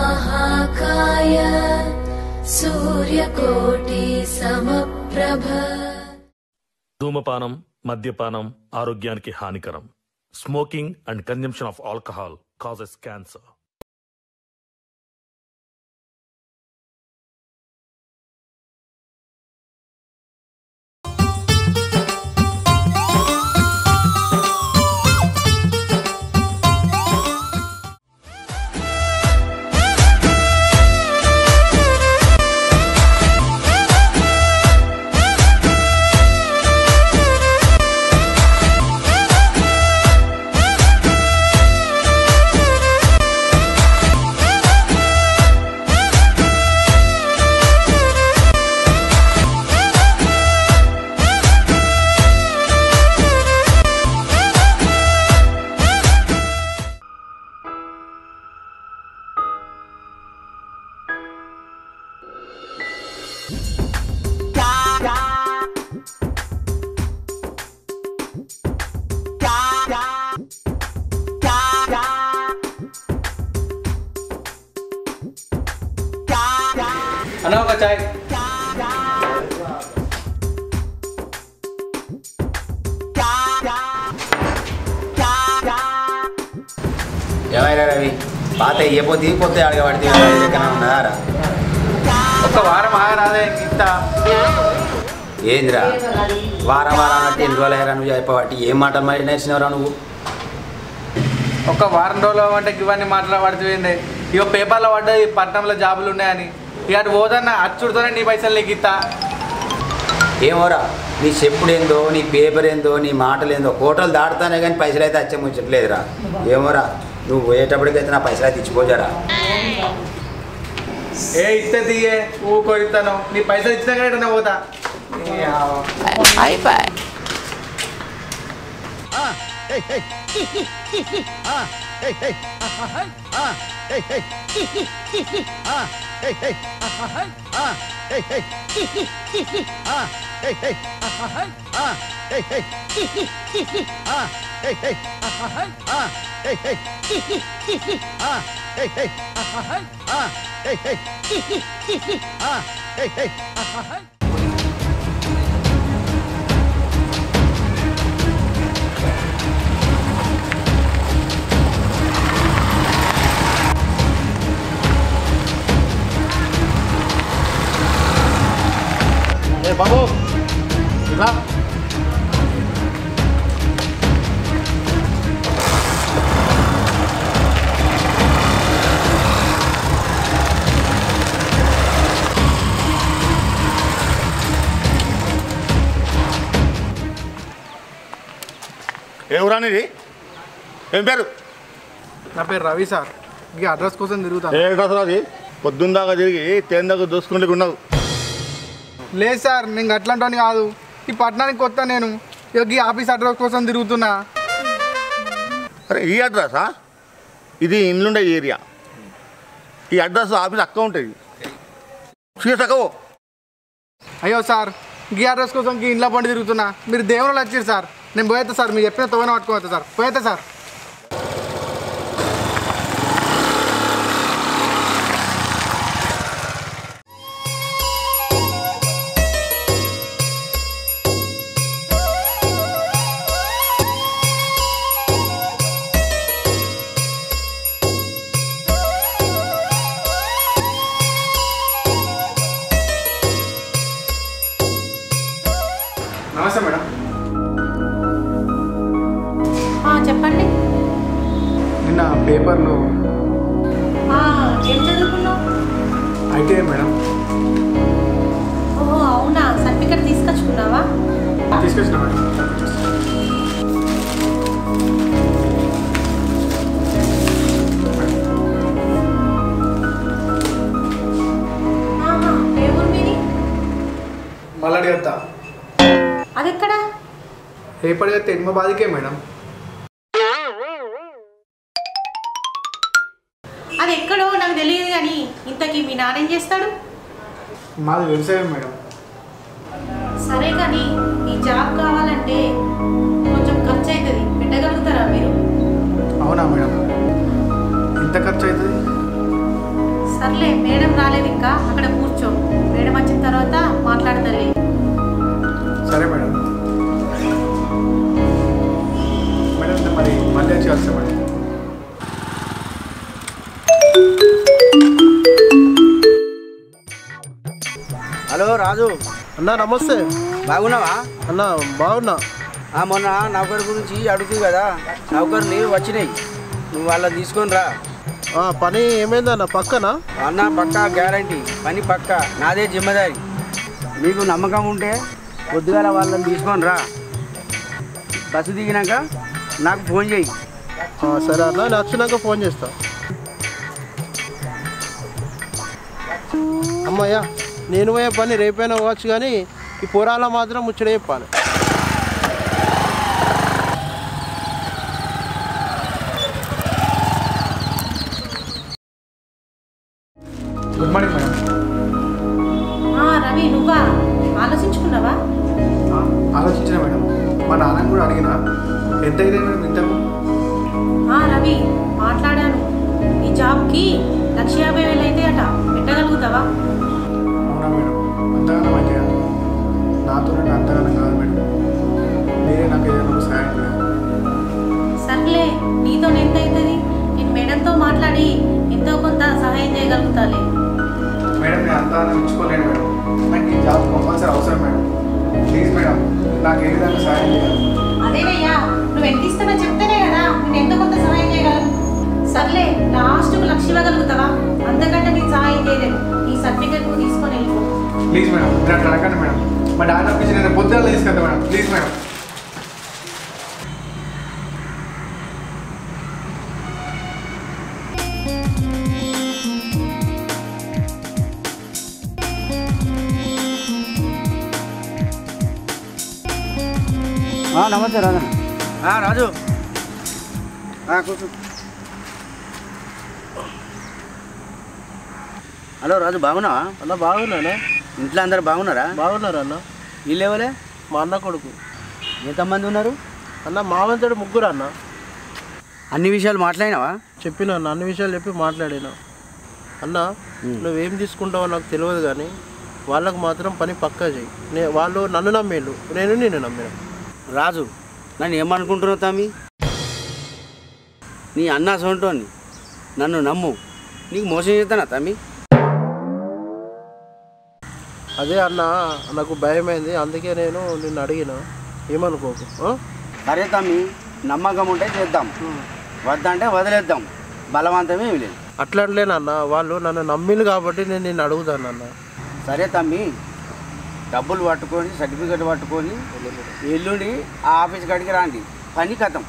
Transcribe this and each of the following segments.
वक्रतुण्डमहाकाय सूर्यकोटि समप्रभ ధూమపానం మద్యపానం ఆరోగ్యానికి హానికరం smoking and consumption of alcohol causes cancer ఏమైనా రవి? పాత ఇయ్యపో దిగిపోతే అడగబడితే ఉన్నారా? ఒక్క వారం ఆగరాదే ఇంత. ఏందిరా? వారం వారం అంటే ఎన్ని రోజులు అయ్యారా నువ్వు? చెప్పబట్టి ఏం మాటలు మరి నేర్చినవరా నువ్వు? ఒక్క వారం రోజులు అంటే ఇవన్నీ మాట్లాడబడుతుంది ఇక పేపర్లో పడ్డది పట్టణంలో జాబులు ఉన్నాయని. ఇక అటు పోదన్న అచ్చుడుతోనే నీ పైసలు నీకు ఇస్తా. ఏమోరా నీ చెప్పుడు ఏందో నీ పేపర్ ఏందో నీ మాటలు ఏందో కోటలు దాటుతానే కానీ పైసలు అయితే వచ్చే ముచ్చట్లేదురా. ఏమోరా? నువ్వు పోయేటప్పటికైతే నా పైసలు అయితే ఇచ్చిపోజారా ఏ ఇస్తే తీయే ఊకో ఇస్తాను నీ పైసలు ఇచ్చినా కానీ ఎటన్నా పోతా hey, hey, ah, hey, hey, ah, hey, hey, ah, hey, hey, ah, hey, hey, ah, hey. बाबू ఏం పేరు? నా పేరు రవి సార్. ఈ అడ్రస్ కోసం తిరుగుతాను. ఏ డ్రెస్ రాది? పొద్దున్న దాకా తిరిగి తేన్ దాకా దోసుకుంటే ఉన్నావు లేదు సార్ నేను అట్లాంటి కాదు. ఈ పట్టణానికి కొత్త నేను. ఇక ఈ ఆఫీస్ అడ్రస్ కోసం తిరుగుతున్నా. అరే ఈ అడ్రసా? ఇది ఇండ్లుండే ఏరియా. ఈ అడ్రస్ ఆఫీస్ అక్క ఉంటుంది. సీసకవు అయ్యో సార్ గీ అడ్రస్ కోసం ఇంట్లో పండి తిరుగుతున్నా. మీరు దేవుళ్ళు వచ్చారు సార్. నేను పోయేస్తా సార్ మీరు చెప్పిన తోనే పట్టుకోవద్దు సార్. పోయేస్తా సార్. ITI madam. ఓహో అవునా? సర్టిఫికెట్ తీసుకొచ్చుకున్నావా? తీసుకొచ్చిన మేడం. మళ్ళీ అడిగేస్తా అదెక్కడా? రేపటి తెన్మ బాధికే మేడం. అది ఎక్కడో నాకు తెలియదు కానీ ఇంతకీ మీ నాన్న ఏం చేస్తాడు? మాది వ్యవసాయం మేడం. సరే కానీ ఈ జాబ్ కావాలంటే కొంచెం ఖర్చు అవుతుంది పెట్టగలుగుతారా మీరు? అవునా మేడం. ఎంత ఖర్చు అవుతుంది సర్లే మేడం రాలేదు ఇంకా. అక్కడ కూర్చో. మేడం వచ్చిన తర్వాత మాట్లాడతలే. సరే మేడం. మేడం మరి మళ్ళీ వచ్చి వస్తాం మేడం. రాజు. అన్న నమస్తే. బాగున్నావా? అన్న బాగున్నా. ఆ, మొన్న నౌకర్ గురించి అడుగుతుంది కదా నౌకర్ నీరు వచ్చినాయి. నువ్వు వాళ్ళని తీసుకొని రా. ఆ, పని ఏమైందన్న పక్కన? అన్న పక్కా గ్యారంటీ. పని పక్కా. నాదే జిమ్మదారి. నీకు నమ్మకం ఉంటే పొద్దుగాల వాళ్ళని తీసుకొని రా. బస్సు దిగినాక నాకు ఫోన్ చేయి. సరే అన్న నేను వచ్చినాక ఫోన్ చేస్తా. అమ్మయ్యా. నేను పోయే పని రేపైనా పోవచ్చు కానీ ఈ పొరాల మాత్రం ముచ్చట చెప్పాలి. గుడ్ మార్నింగ్ మేడం ఆ, రవి నువ్వా? ఆలోచించుకున్నావా? ఆ, ఆలోచించిన మేడం మా నాన్నని కూడా అడిగిన. ఎంత అయితే మేడం ఇంతకు ఆ, రవి మాట్లాడాను. ఈ జాబ్కి లక్ష యాభై వేలు అయితే అట. పెట్టగలుగుతావా? అవునా మేడం. అంతగానం అయితే నాతో అంతగానం కాదు మేడం. మీరే నాకు ఏదైనా సహాయం చేయాలి. సర్లే నీతో ఎంత అవుతుంది నేను మేడంతో మాట్లాడి ఎంతో కొంత సహాయం చేయగలుగుతాలే. మేడం నేను అంతగానం ఇచ్చుకోలేను మేడం. నాకు ఈ జాబ్ కంపల్సరీ అవసరం మేడం. ప్లీజ్ మేడం నాకు ఏ విధంగా సహాయం చేయాలి? అదేనయ్యా నువ్వు ఎంత ఇస్తానో చెప్తేనే కదా నేను ఎంతో కొంత సహాయం చేయగలను. సర్లే లాస్ట్కు లక్ష ఇవ్వగలుగుతావా? అంతకంటే నేను సహాయం చేయలేను. ఈ సర్టిఫికేట్ నువ్వు తీసుకొని వెళ్ళిపో. ప్లీజ్ మేడం మీరు అట్లా అడగండి మేడం. మా డాడీ ఆఫీస్ నేను పొద్దున్న తీసుకెళ్తా మేడం. Please madam. ఆ, నమస్తే రాజు. ఆ, కూర్చో. హలో రాజు బాగున్నావా? అన్న బాగున్నానా ఇంట్లో అందరు బాగున్నారా? బాగున్నారా అన్న? వీళ్ళెవలే మా అన్న కొడుకు. ఎంతమంది ఉన్నారు? అన్న మావంతుడు ముగ్గురు అన్న. అన్ని విషయాలు మాట్లాడినావా? చెప్పిన అన్న అన్ని విషయాలు చెప్పి మాట్లాడినా. అన్న నువ్వేం తీసుకుంటావో నాకు తెలియదు కానీ వాళ్ళకు మాత్రం పని పక్కా చేయి నే వాళ్ళు నన్ను నమ్మేళ్ళు. నేను నిన్ను నమ్మిన. రాజు నన్ను ఏమనుకుంటున్నావు తమ్మి? నీ అన్న సొంటోని నన్ను నమ్ము. నీకు మోసం చేస్తానా తమ్మి? అదే అన్న నాకు భయమైంది అందుకే నేను నిన్ను అడిగిన. ఏమనుకోకు ఆ? సరే తమ్మి నమ్మకం ఉంటే చేద్దాం. వద్దంటే వదిలేద్దాం. బలవంతమే ఏమి లేదు. అట్లా అనలేనన్న వాళ్ళు నన్ను నమ్మిలు కాబట్టి నేను నిన్ను అడుగుతాను అన్న సరే తమ్మి డబ్బులు పట్టుకొని సర్టిఫికెట్ పట్టుకొని ఎల్లుండి ఆ ఆఫీస్ కాడికి రాండి. పని కథం.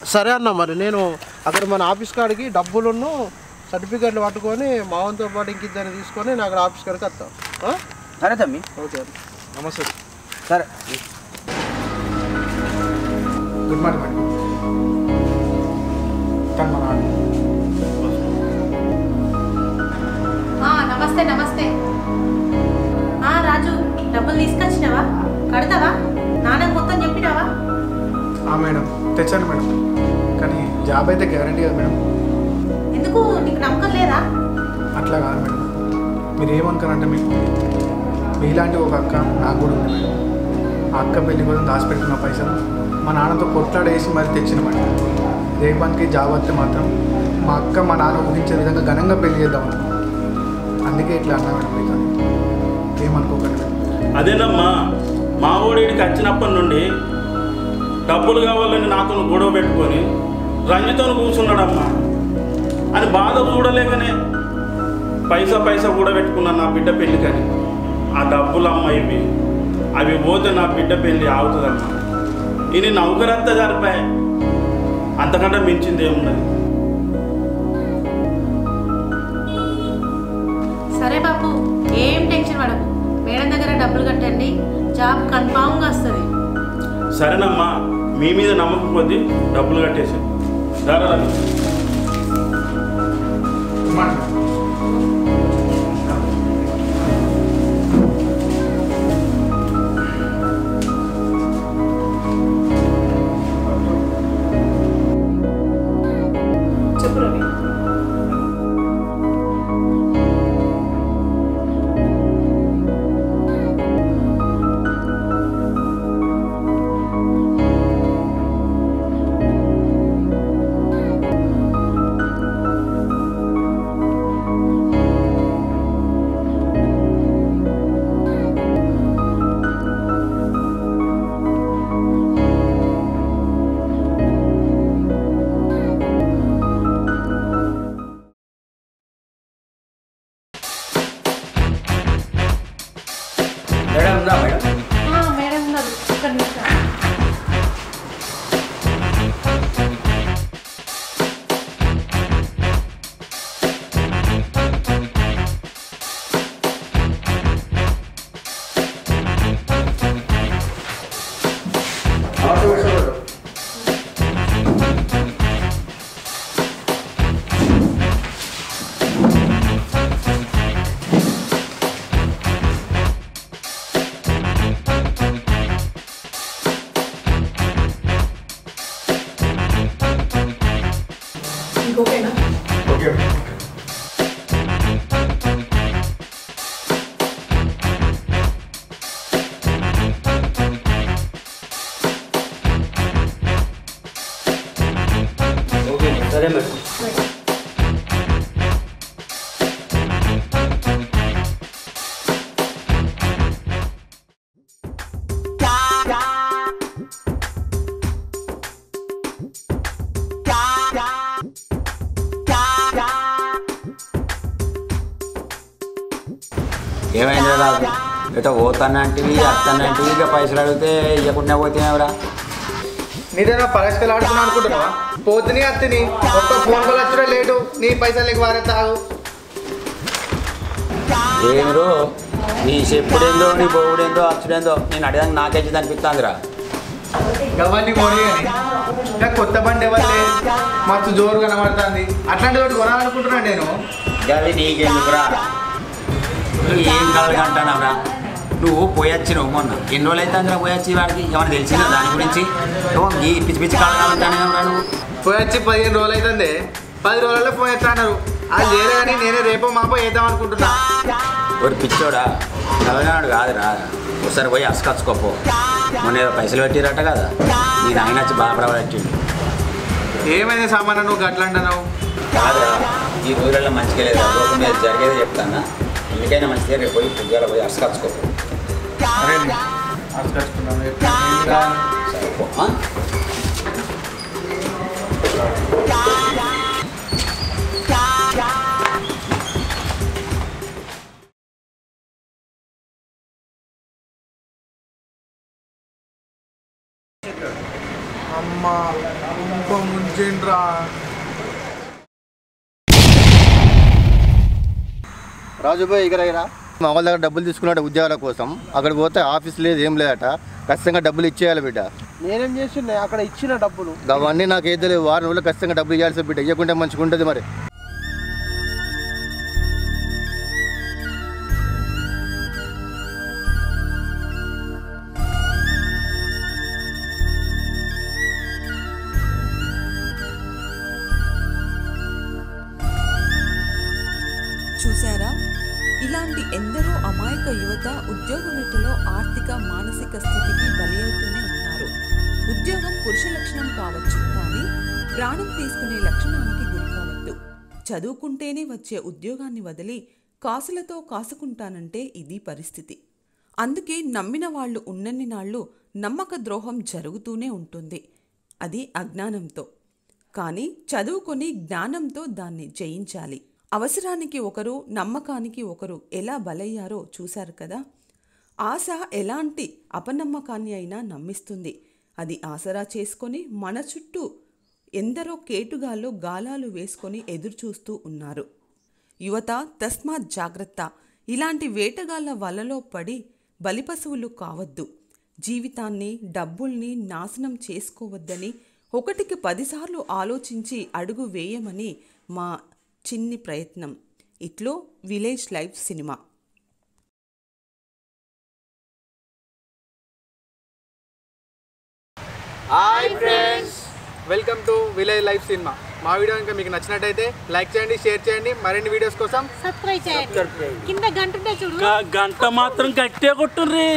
సరే అన్న మరి నేను అక్కడ మన ఆఫీస్ కాడికి డబ్బులును సర్టిఫికెట్లు పట్టుకొని మా వంతో పాటు ఇంకిద్దరిని తీసుకొని నేను అక్కడ ఆఫీస్ కాడికి వస్తాను ఆ? సరే తమ్మి. ఓకే. నమస్తే. సరే. Good morning madam. నాన్న నమస్తే నమస్తే. ఆ, రాజు డబ్బులు తీసుకొచ్చినావా? కడతావా? నాన్నకు మొత్తం చెప్పినావా? ఆ మేడం. తెచ్చాను మేడం. కానీ జాబ్ అయితే గ్యారంటీ కదా మేడం. ఎందుకు? నీకు నమ్మకం లేదా? అట్లా కాదు మేడం. మీరు ఏమనుకోనంటే మీకు మీలాంటి ఒక అక్క నాకు కూడా ఉంది మేడం. ఆ అక్క పెళ్ళి కోసం దాచిపెట్టుకున్న పైసలు మా నాన్నతో కొట్లాడేసి మరి తెచ్చిన మేడం. రేపటికి జాబ్ వస్తే మాత్రం మా అక్క మా నాన్న ఊహించే విధంగా ఘనంగా పెళ్ళి చేద్దాం. అందుకే ఇట్లా అన్నా మేడం మీకు ఏమనుకోకండి అదేనమ్మా మా ఓడికి వచ్చినప్పటి నుండి డబ్బులు కావాలని నాతో గొడవ పెట్టుకొని రంజితో కూర్చున్నాడమ్మా. అని బాధ చూడలేకనే పైసా పైసా కూడా పెట్టుకున్నాను నా బిడ్డ పెళ్ళికని ఆ డబ్బులు అమ్మ ఇవి అవి పోతే నా బిడ్డ పెళ్ళి ఆగుతుందమ్మా. ఇది నౌకరంతా జరిపాయి అంతకంటే మించింది ఏమున్నది సరే బాబు ఏం టెన్షన్ పడకు. మేడం దగ్గర డబ్బులు కట్టండి జాబ్ కన్ఫామ్గా వస్తుంది. సరేనమ్మా మీ మీద నమ్మకం కొద్దీ డబ్బులు కట్టేసి దారా రవి. సరే మేడం ఏమైంది రాదు ఇట పోతానంటివి అత్తనంటివి ఇక పైసలు అడిగితే ఇవ్వకుండా పోతే ఎవరా నీదేనా పరీక్షలు ఆడుకున్నా అనుకుంటున్నావా? పోతుని అత్తిని. ఒక్క ఫోన్ కాల్ వచ్చుడే లేటు నీ పైసలు నీకు వారే తాగు. ఏమిరో నీ చెప్పుడేందో నీ బోవుడేందో అచ్చుడేందో నేను అడగడానికి నాకేసి అనిపిస్తుందిరా. అవన్నీ కొని ఇంకా కొత్త బండి ఎవరు మస్తు జోరు కనబడుతుంది. అట్లాంటి ఒకటి కొనాలనుకుంటున్నాను నేను. గవి నీకెందుకురా? నువ్వు ఏం కలగంటానవరా నువ్వు పోయొచ్చినావు మొన్న. ఎన్ని రోజులు అయితే అందులో పోయొచ్చి వాడికి? ఏమైనా తెలిసిందా దాని గురించి? నువ్వు ఈ పిచ్చి పిచ్చి కలగాలంటానేమరా నువ్వు పోయి వచ్చి పదిహేను రోజులు అవుతుంది. పది రోజులలో ఫోన్ ఎత్తా అన్నారు. అది చేయలే కానీ నేనే రేపో మాపో వేద్దాం అనుకుంటున్నా. ఒక పిచ్చోడా? కలగాడు కాదురా. ఒకసారి పోయి అసకచ్చుకోపో. మొన్న ఏదో పైసలు పెట్టిరట కదా. నేను ఆయన వచ్చి బాధపడబట్టిండు ఏమైంది సామాన్ నువ్వు గట్ల అంటున్నావు కాదురా. ఈ రోజులలో మంచిగా లేదు. లోకం మీద జరిగేది చెప్తానా? ఎందుకైనా మంచిదే రేపు పోయి పొద్దుగాల పోయి అసకచ్చుకోపో అరే అసకచ్చుకున్నాను. కాదు. అమ్మా ఇంకో ముంచేంట్రా రాజుబాయ్ ఇక్కడ మా వాళ్ళ దగ్గర డబ్బులు తీసుకున్నాడు ఉద్యోగాల కోసం. అక్కడ పోతే ఆఫీస్ లేదు ఏం లేదట. ఖచ్చితంగా డబ్బులు ఇచ్చేయాలి బిడ్డ. నేనేం చేసిండే అక్కడ ఇచ్చిన డబ్బులు. అవన్నీ నాకు ఏదో వారం రోజులు ఖచ్చితంగా డబ్బులు ఇవ్వాల్సి బిడ్డ. ఇవ్వకుంటే మంచిగా ఉంటుంది మరి. ఎందరో అమాయక యువత ఉద్యోగవేత్తలో ఆర్థిక మానసిక స్థితికి బలి అవుతూనే ఉన్నారు. ఉద్యోగం పురుష లక్షణం కావచ్చు కానీ ప్రాణం తీసుకునే లక్షణానికి గురి కావద్దు. చదువుకుంటేనే వచ్చే ఉద్యోగాన్ని వదిలి కాసులతో కాసుకుంటానంటే ఇది పరిస్థితి. అందుకే నమ్మిన వాళ్ళు ఉన్నన్ని నాళ్ళు నమ్మక ద్రోహం జరుగుతూనే ఉంటుంది. అది అజ్ఞానంతో. కానీ చదువుకొని జ్ఞానంతో దాన్ని జయించాలి. అవసరానికి ఒకరు నమ్మకానికి ఒకరు ఎలా బలయ్యారో చూశారు కదా? ఆశ ఎలాంటి అపనమ్మకాన్ని అయినా నమ్మిస్తుంది. అది ఆసరా చేసుకొని మన చుట్టూ ఎందరో కేటుగాల్లో గాలాలు వేసుకొని ఎదురుచూస్తూ ఉన్నారు. యువత తస్మాత్ జాగ్రత్త. ఇలాంటి వేటగాళ్ళ వలలో పడి బలిపశువులు కావద్దు. జీవితాన్ని డబ్బుల్ని నాశనం చేసుకోవద్దని ఒకటికి పదిసార్లు ఆలోచించి అడుగు వేయమని మా చిన్ని ప్రయత్నం. ఇట్లో village life cinema. Hi friends welcome to village life cinema మా వీడియో ఇంకా మీకు నచ్చినట్టయితే లైక్ చేయండి షేర్ చేయండి. మరిన్ని వీడియోస్ కోసం సబ్స్క్రైబ్ చేయండి. కింద గంట ఉంటే చూడు. గంట మాత్రం గట్టిగా కొట్టుర్రీ